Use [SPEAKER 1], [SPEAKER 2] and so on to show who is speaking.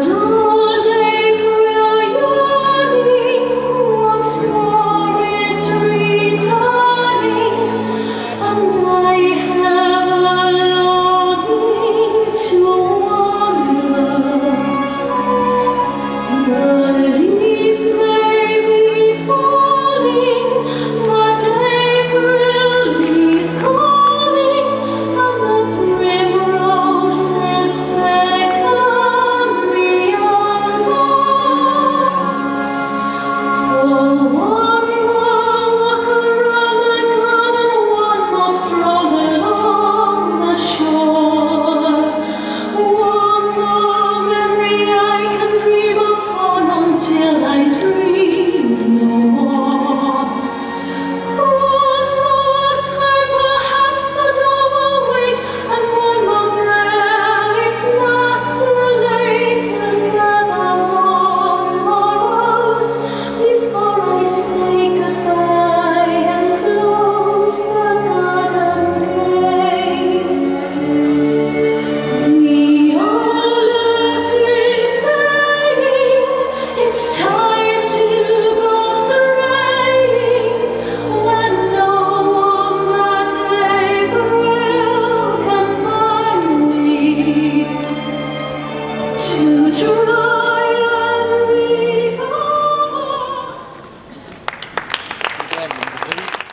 [SPEAKER 1] Adore. Thank you.